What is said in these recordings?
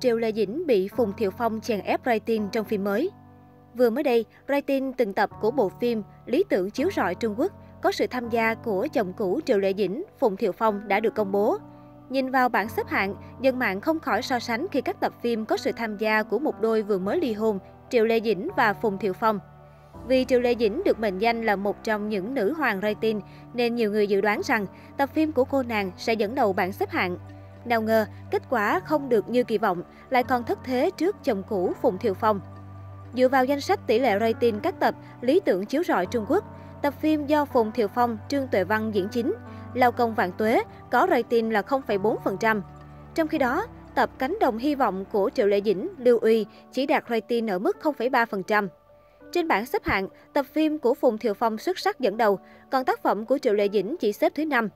Triệu Lê Dĩnh bị Phùng Thiệu Phong chèn ép rating trong phim mới. Vừa mới đây, rating từng tập của bộ phim Lý tưởng chiếu rọi Trung Quốc có sự tham gia của chồng cũ Triệu Lệ Dĩnh, Phùng Thiệu Phong đã được công bố. Nhìn vào bảng xếp hạng, dân mạng không khỏi so sánh khi các tập phim có sự tham gia của một đôi vừa mới ly hôn, Triệu Lê Dĩnh và Phùng Thiệu Phong. Vì Triệu Lê Dĩnh được mệnh danh là một trong những nữ hoàng rating, nên nhiều người dự đoán rằng tập phim của cô nàng sẽ dẫn đầu bảng xếp hạng. Nào ngờ, kết quả không được như kỳ vọng, lại còn thất thế trước chồng cũ Phùng Thiệu Phong. Dựa vào danh sách tỷ lệ rating các tập Lý tưởng chiếu rọi Trung Quốc, tập phim do Phùng Thiệu Phong, Trương Tuệ Văn diễn chính, Lao công vạn tuế có rating là 0,4%. Trong khi đó, tập Cánh đồng hy vọng của Triệu Lệ Dĩnh, Lưu Uy chỉ đạt rating ở mức 0,3%. Trên bảng xếp hạng, tập phim của Phùng Thiệu Phong xuất sắc dẫn đầu, còn tác phẩm của Triệu Lệ Dĩnh chỉ xếp thứ 5.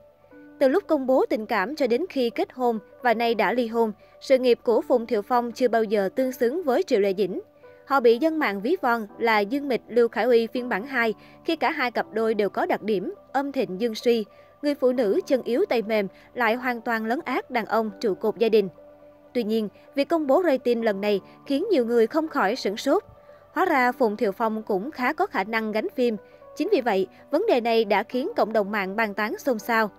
Từ lúc công bố tình cảm cho đến khi kết hôn và nay đã ly hôn, sự nghiệp của Phùng Thiệu Phong chưa bao giờ tương xứng với Triệu Lệ Dĩnh. Họ bị dân mạng ví von là Dương Mịch Lưu Khải Uy phiên bản 2 khi cả hai cặp đôi đều có đặc điểm âm thịnh dương suy, người phụ nữ chân yếu tay mềm lại hoàn toàn lấn át đàn ông trụ cột gia đình. Tuy nhiên, việc công bố rating lần này khiến nhiều người không khỏi sửng sốt. Hóa ra Phùng Thiệu Phong cũng khá có khả năng gánh phim. Chính vì vậy, vấn đề này đã khiến cộng đồng mạng bàn tán xôn xao.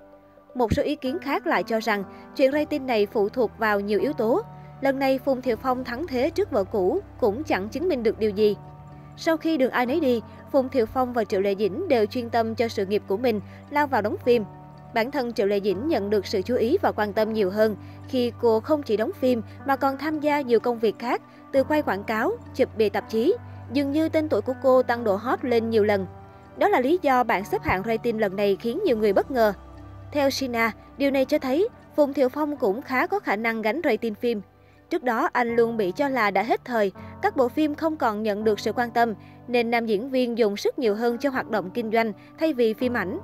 Một số ý kiến khác lại cho rằng chuyện rating này phụ thuộc vào nhiều yếu tố. Lần này Phùng Thiệu Phong thắng thế trước vợ cũ cũng chẳng chứng minh được điều gì. Sau khi đường ai nấy đi, Phùng Thiệu Phong và Triệu Lệ Dĩnh đều chuyên tâm cho sự nghiệp của mình, lao vào đóng phim. Bản thân Triệu Lệ Dĩnh nhận được sự chú ý và quan tâm nhiều hơn khi cô không chỉ đóng phim mà còn tham gia nhiều công việc khác, từ quay quảng cáo, chụp bìa tạp chí. Dường như tên tuổi của cô tăng độ hot lên nhiều lần. Đó là lý do bảng xếp hạng rating lần này khiến nhiều người bất ngờ. Theo Sina, điều này cho thấy Phùng Thiệu Phong cũng khá có khả năng gánh rating phim. Trước đó, anh luôn bị cho là đã hết thời, các bộ phim không còn nhận được sự quan tâm, nên nam diễn viên dùng sức nhiều hơn cho hoạt động kinh doanh thay vì phim ảnh.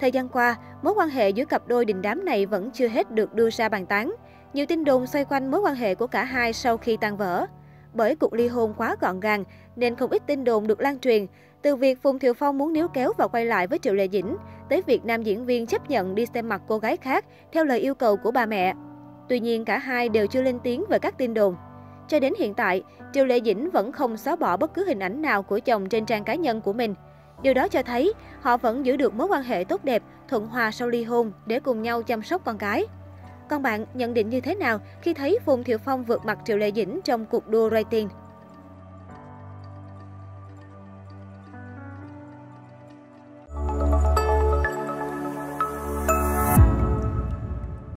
Thời gian qua, mối quan hệ giữa cặp đôi đình đám này vẫn chưa hết được đưa ra bàn tán. Nhiều tin đồn xoay quanh mối quan hệ của cả hai sau khi tan vỡ. Bởi cuộc ly hôn quá gọn gàng, nên không ít tin đồn được lan truyền. Từ việc Phùng Thiệu Phong muốn níu kéo và quay lại với Triệu Lệ Dĩnh, tới việc nam diễn viên chấp nhận đi xem mặt cô gái khác theo lời yêu cầu của bà mẹ. Tuy nhiên, cả hai đều chưa lên tiếng về các tin đồn. Cho đến hiện tại, Triệu Lệ Dĩnh vẫn không xóa bỏ bất cứ hình ảnh nào của chồng trên trang cá nhân của mình. Điều đó cho thấy họ vẫn giữ được mối quan hệ tốt đẹp, thuận hòa sau ly hôn để cùng nhau chăm sóc con cái. Còn bạn nhận định như thế nào khi thấy Phùng Thiệu Phong vượt mặt Triệu Lệ Dĩnh trong cuộc đua rating?